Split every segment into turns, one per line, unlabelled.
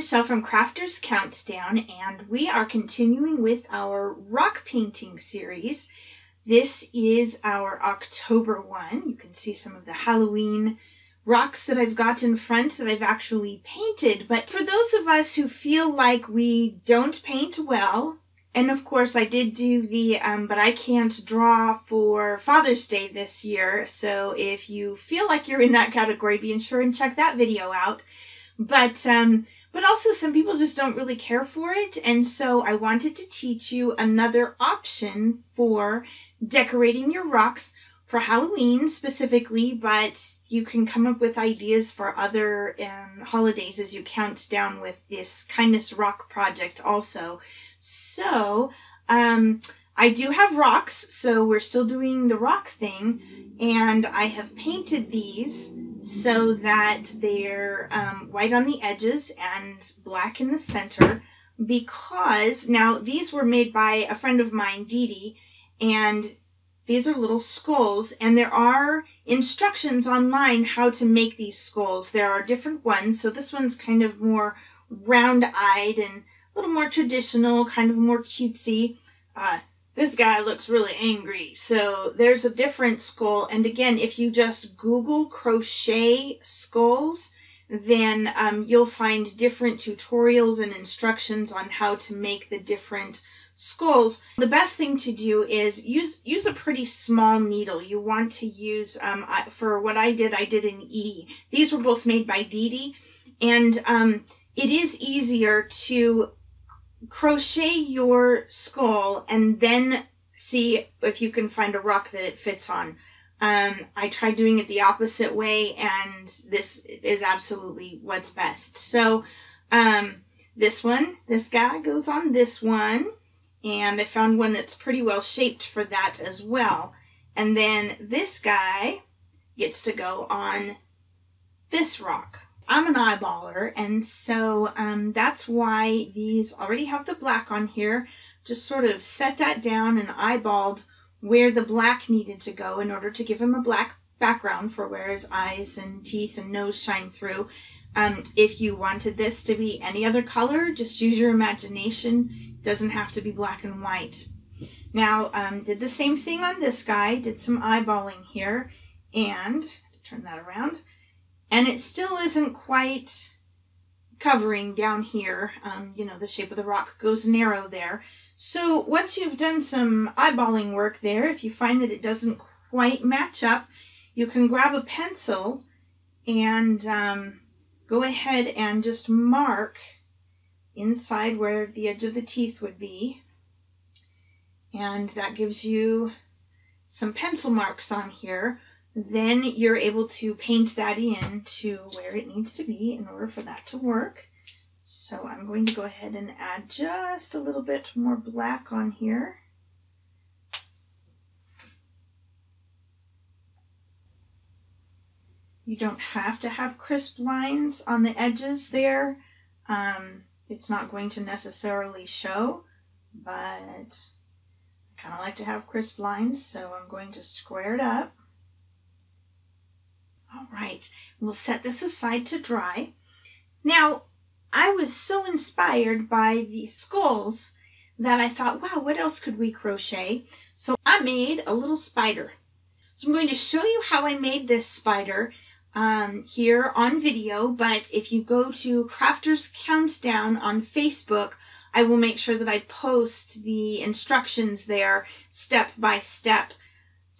Michelle from Crafters Countdown, and we are continuing with our rock painting series. This is our October one. You can see some of the Halloween rocks that I've got in front that I've actually painted. But for those of us who feel like we don't paint well, and of course I did do the, um, but I can't draw for Father's Day this year. So if you feel like you're in that category, be sure and check that video out. But, um, but also some people just don't really care for it. And so I wanted to teach you another option for decorating your rocks for Halloween specifically, but you can come up with ideas for other um, holidays as you count down with this Kindness Rock project also. So, um, I do have rocks, so we're still doing the rock thing, and I have painted these so that they're um, white on the edges and black in the center because now these were made by a friend of mine, Dee Dee, and these are little skulls and there are instructions online how to make these skulls. There are different ones. So this one's kind of more round-eyed and a little more traditional, kind of more cutesy. Uh, this guy looks really angry. So there's a different skull. And again, if you just Google crochet skulls, then um, you'll find different tutorials and instructions on how to make the different skulls. The best thing to do is use use a pretty small needle. You want to use, um, I, for what I did, I did an E. These were both made by Dee Dee. And um, it is easier to crochet your skull and then see if you can find a rock that it fits on. Um, I tried doing it the opposite way and this is absolutely what's best. So, um, this one, this guy goes on this one and I found one that's pretty well shaped for that as well. And then this guy gets to go on this rock. I'm an eyeballer, and so um, that's why these already have the black on here. Just sort of set that down and eyeballed where the black needed to go in order to give him a black background for where his eyes and teeth and nose shine through. Um, if you wanted this to be any other color, just use your imagination. It doesn't have to be black and white. Now, um, did the same thing on this guy, did some eyeballing here, and turn that around and it still isn't quite covering down here. Um, you know, the shape of the rock goes narrow there. So once you've done some eyeballing work there, if you find that it doesn't quite match up, you can grab a pencil and um, go ahead and just mark inside where the edge of the teeth would be. And that gives you some pencil marks on here then you're able to paint that in to where it needs to be in order for that to work. So I'm going to go ahead and add just a little bit more black on here. You don't have to have crisp lines on the edges there. Um, it's not going to necessarily show, but I kind of like to have crisp lines, so I'm going to square it up. Right, we'll set this aside to dry. Now, I was so inspired by the skulls that I thought, wow, what else could we crochet? So I made a little spider. So I'm going to show you how I made this spider um, here on video, but if you go to Crafters Countdown on Facebook, I will make sure that I post the instructions there step by step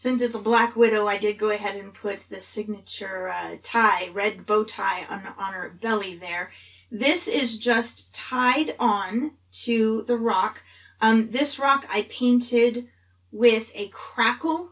since it's a Black Widow, I did go ahead and put the signature uh, tie, red bow tie on, on her belly there. This is just tied on to the rock. Um, this rock I painted with a crackle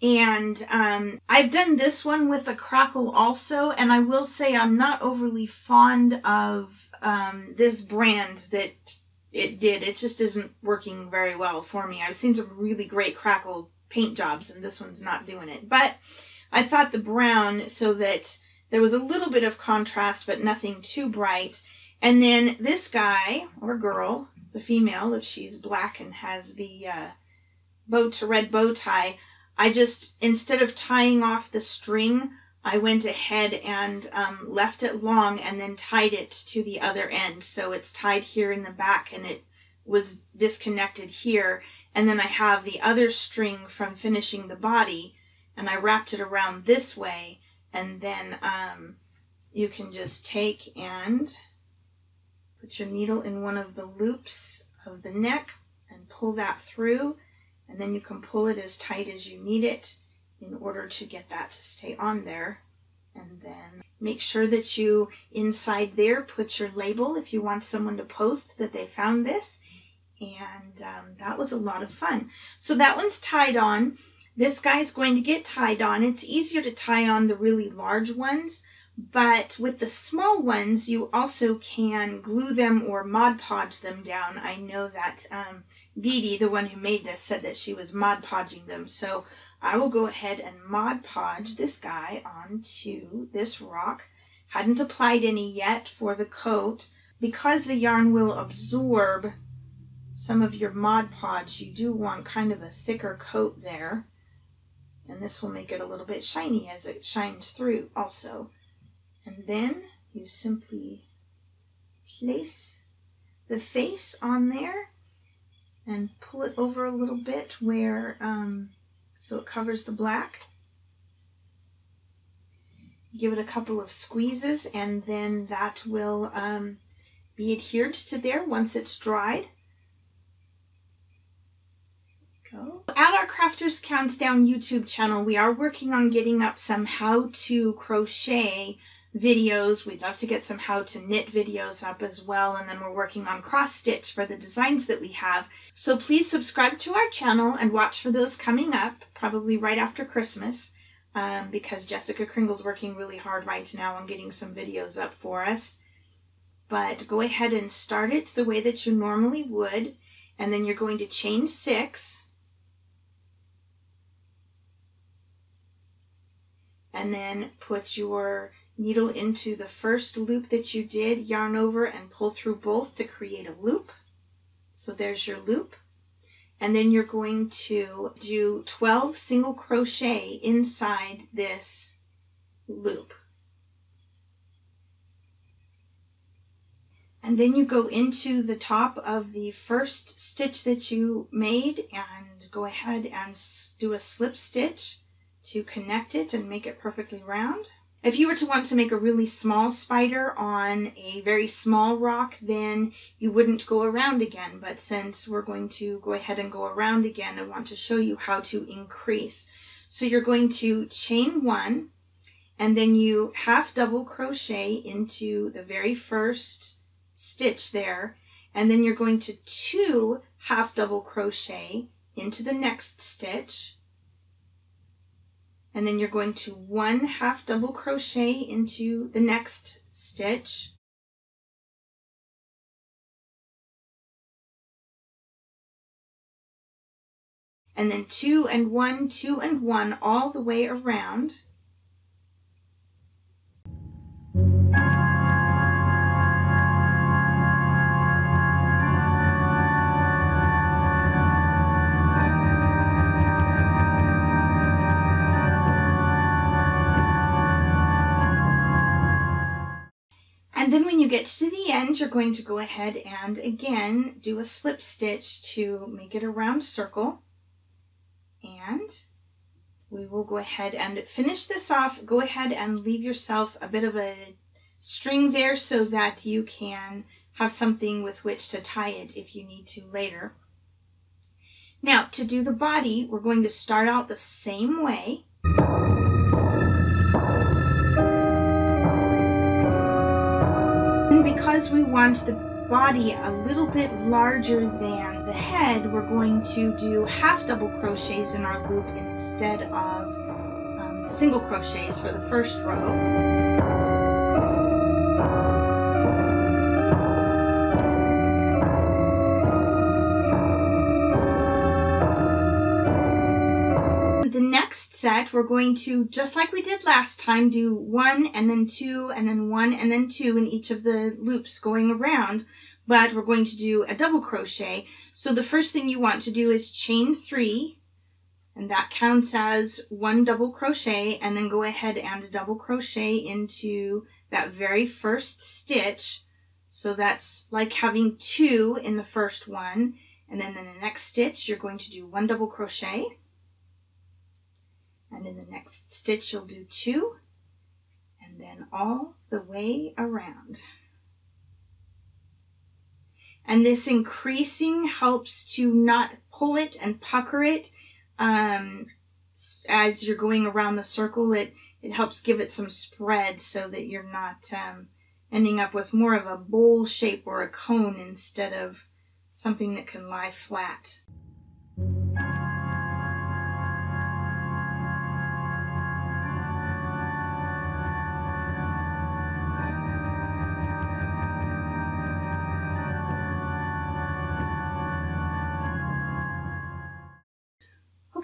and um, I've done this one with a crackle also, and I will say I'm not overly fond of um, this brand that it did. It just isn't working very well for me. I've seen some really great crackle paint jobs and this one's not doing it. But I thought the brown so that there was a little bit of contrast but nothing too bright. And then this guy or girl, it's a female if she's black and has the uh, bow to red bow tie, I just, instead of tying off the string, I went ahead and um, left it long and then tied it to the other end. So it's tied here in the back and it was disconnected here. And then I have the other string from finishing the body and I wrapped it around this way. And then um, you can just take and put your needle in one of the loops of the neck and pull that through. And then you can pull it as tight as you need it in order to get that to stay on there. And then make sure that you inside there put your label if you want someone to post that they found this. And um, that was a lot of fun. So that one's tied on. This guy's going to get tied on. It's easier to tie on the really large ones, but with the small ones, you also can glue them or Mod Podge them down. I know that um, Dee Dee, the one who made this, said that she was Mod Podging them. So I will go ahead and Mod Podge this guy onto this rock. Hadn't applied any yet for the coat. Because the yarn will absorb some of your Mod Podge, you do want kind of a thicker coat there. And this will make it a little bit shiny as it shines through also. And then you simply place the face on there and pull it over a little bit where um, so it covers the black. Give it a couple of squeezes and then that will um, be adhered to there once it's dried. Go. At our Crafters Countdown YouTube channel, we are working on getting up some how to crochet videos. We'd love to get some how to knit videos up as well. And then we're working on cross stitch for the designs that we have. So please subscribe to our channel and watch for those coming up, probably right after Christmas. Um, because Jessica Kringle's working really hard right now on getting some videos up for us. But go ahead and start it the way that you normally would. And then you're going to chain six. And then put your needle into the first loop that you did, yarn over and pull through both to create a loop. So there's your loop. And then you're going to do 12 single crochet inside this loop. And then you go into the top of the first stitch that you made and go ahead and do a slip stitch to connect it and make it perfectly round. If you were to want to make a really small spider on a very small rock, then you wouldn't go around again. But since we're going to go ahead and go around again, I want to show you how to increase. So you're going to chain one, and then you half double crochet into the very first stitch there, and then you're going to two half double crochet into the next stitch, and then you're going to one half double crochet into the next stitch. And then two and one two and one all the way around Get to the end, you're going to go ahead and again do a slip stitch to make it a round circle. And we will go ahead and finish this off. Go ahead and leave yourself a bit of a string there so that you can have something with which to tie it if you need to later. Now, to do the body, we're going to start out the same way. Because we want the body a little bit larger than the head, we're going to do half double crochets in our loop instead of um, single crochets for the first row. Set, we're going to, just like we did last time, do one and then two and then one and then two in each of the loops going around, but we're going to do a double crochet. So the first thing you want to do is chain three, and that counts as one double crochet and then go ahead and double crochet into that very first stitch so that's like having two in the first one and then in the next stitch you're going to do one double crochet and in the next stitch you'll do two and then all the way around. And this increasing helps to not pull it and pucker it um, as you're going around the circle. It, it helps give it some spread so that you're not um, ending up with more of a bowl shape or a cone instead of something that can lie flat.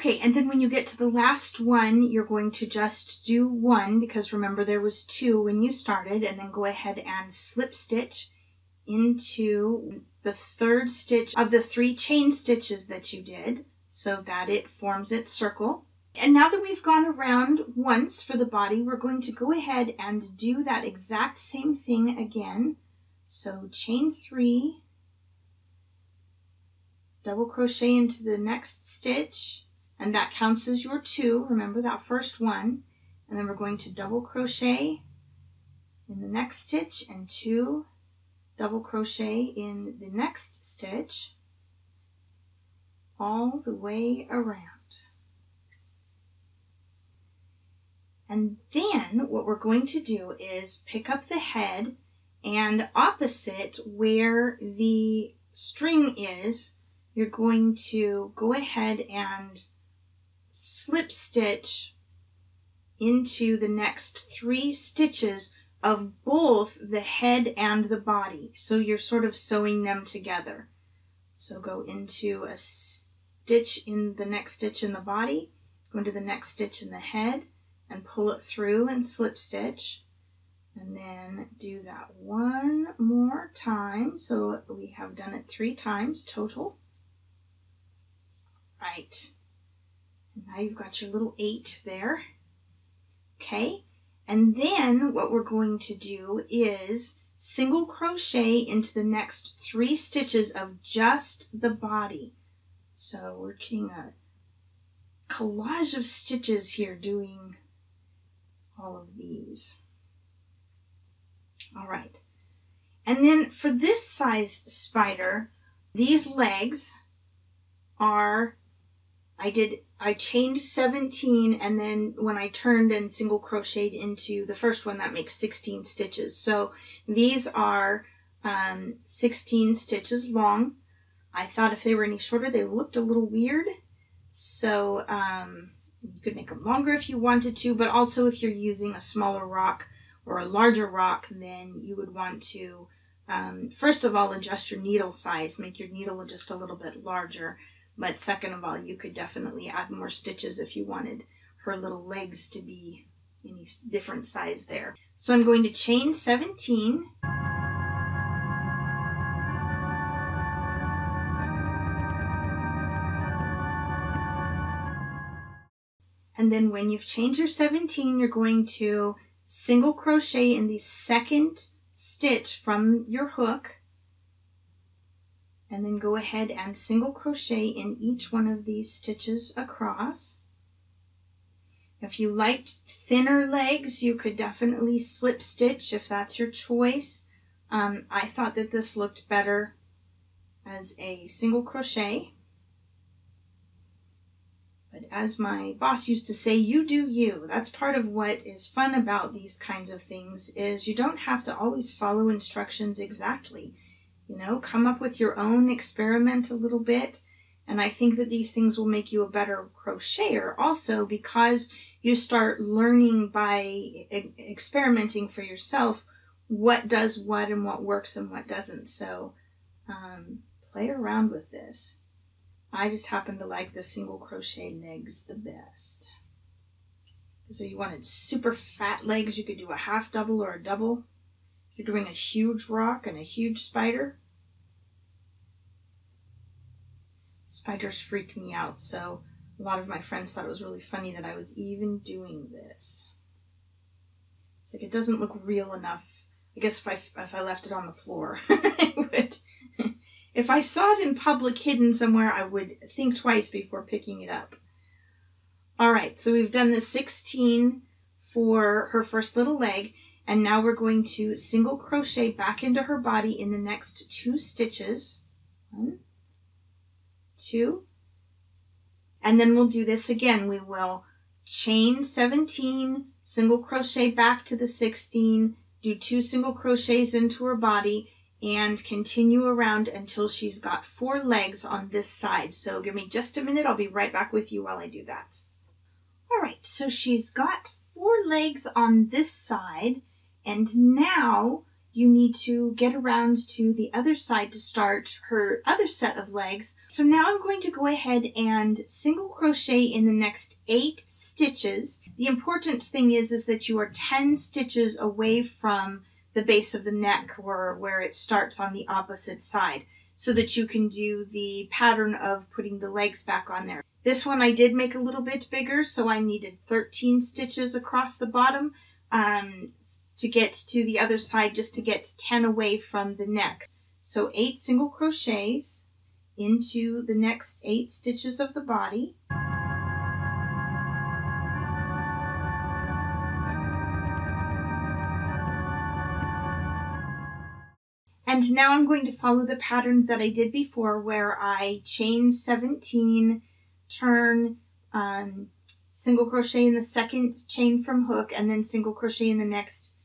Okay, and then when you get to the last one, you're going to just do one because remember there was two when you started and then go ahead and slip stitch into the third stitch of the three chain stitches that you did so that it forms its circle. And now that we've gone around once for the body, we're going to go ahead and do that exact same thing again. So chain three, double crochet into the next stitch, and that counts as your two. Remember that first one. And then we're going to double crochet in the next stitch and two double crochet in the next stitch all the way around. And then what we're going to do is pick up the head and opposite where the string is, you're going to go ahead and slip stitch into the next three stitches of both the head and the body. So you're sort of sewing them together. So go into a stitch in the next stitch in the body, go into the next stitch in the head and pull it through and slip stitch. And then do that one more time. So we have done it three times total. Right. Now you've got your little eight there. Okay. And then what we're going to do is single crochet into the next three stitches of just the body. So we're getting a collage of stitches here doing all of these. All right. And then for this sized spider, these legs are, I did I chained 17 and then when I turned and single crocheted into the first one that makes 16 stitches. So these are um, 16 stitches long. I thought if they were any shorter they looked a little weird. So um, you could make them longer if you wanted to, but also if you're using a smaller rock or a larger rock, then you would want to, um, first of all, adjust your needle size, make your needle just a little bit larger. But second of all, you could definitely add more stitches if you wanted her little legs to be any different size there. So I'm going to chain 17. And then when you've chained your 17, you're going to single crochet in the second stitch from your hook and then go ahead and single crochet in each one of these stitches across. If you liked thinner legs, you could definitely slip stitch if that's your choice. Um, I thought that this looked better as a single crochet. But as my boss used to say, you do you. That's part of what is fun about these kinds of things is you don't have to always follow instructions exactly. You know, come up with your own, experiment a little bit. And I think that these things will make you a better crocheter also because you start learning by experimenting for yourself what does what and what works and what doesn't. So um, play around with this. I just happen to like the single crochet legs the best. So you wanted super fat legs, you could do a half double or a double. You're doing a huge rock and a huge spider. Spiders freak me out, so A lot of my friends thought it was really funny that I was even doing this. It's like it doesn't look real enough. I guess if I if I left it on the floor, it would. If I saw it in public hidden somewhere, I would think twice before picking it up. All right, so we've done the 16 for her first little leg, and now we're going to single crochet back into her body in the next two stitches. One, two, and then we'll do this again. We will chain 17, single crochet back to the 16, do two single crochets into her body, and continue around until she's got four legs on this side. So give me just a minute. I'll be right back with you while I do that. All right, so she's got four legs on this side, and now you need to get around to the other side to start her other set of legs. So now I'm going to go ahead and single crochet in the next eight stitches. The important thing is, is that you are 10 stitches away from the base of the neck or where it starts on the opposite side so that you can do the pattern of putting the legs back on there. This one I did make a little bit bigger, so I needed 13 stitches across the bottom um, to get to the other side just to get 10 away from the next. So eight single crochets into the next eight stitches of the body. And now I'm going to follow the pattern that I did before where I chain 17, turn, um, single crochet in the second chain from hook, and then single crochet in the next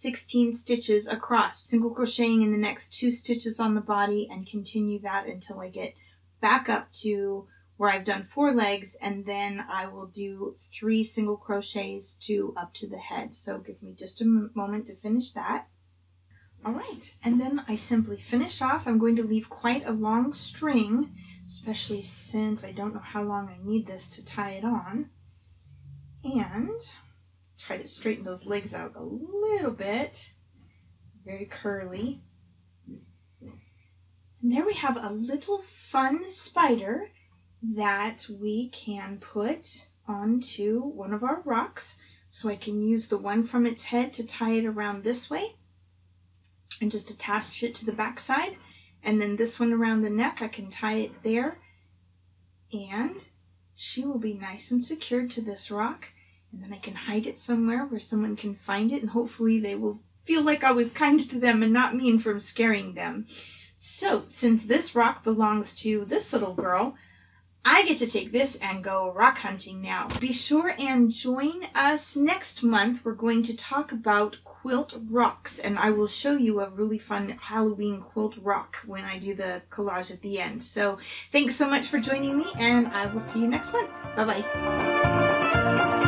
16 stitches across, single crocheting in the next two stitches on the body and continue that until I get back up to where I've done four legs and then I will do three single crochets to up to the head. So give me just a moment to finish that. All right, and then I simply finish off. I'm going to leave quite a long string, especially since I don't know how long I need this to tie it on. And try to straighten those legs out a little bit. Very curly. And there we have a little fun spider that we can put onto one of our rocks. So I can use the one from its head to tie it around this way and just attach it to the back side. And then this one around the neck, I can tie it there. And she will be nice and secured to this rock. And then I can hide it somewhere where someone can find it and hopefully they will feel like I was kind to them and not mean from scaring them. So, since this rock belongs to this little girl, I get to take this and go rock hunting now. Be sure and join us next month. We're going to talk about quilt rocks and I will show you a really fun Halloween quilt rock when I do the collage at the end. So thanks so much for joining me and I will see you next month. Bye-bye.